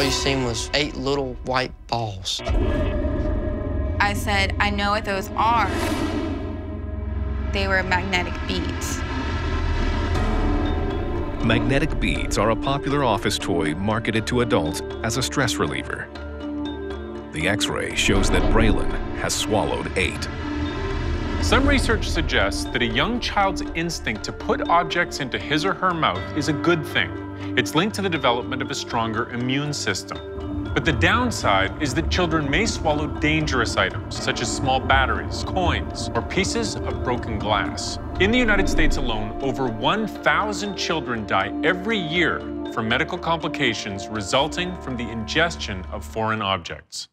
All you seen was eight little white balls. I said, I know what those are. They were magnetic beads. Magnetic beads are a popular office toy marketed to adults as a stress reliever. The x-ray shows that Braylon has swallowed eight. Some research suggests that a young child's instinct to put objects into his or her mouth is a good thing. It's linked to the development of a stronger immune system. But the downside is that children may swallow dangerous items, such as small batteries, coins, or pieces of broken glass. In the United States alone, over 1,000 children die every year from medical complications resulting from the ingestion of foreign objects.